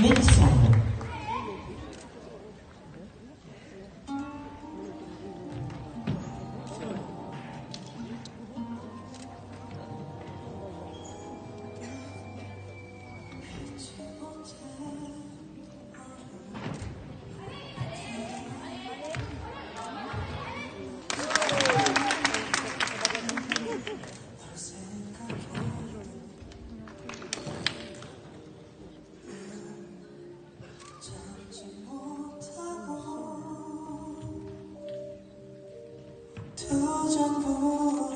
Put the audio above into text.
Mixer. 都将不。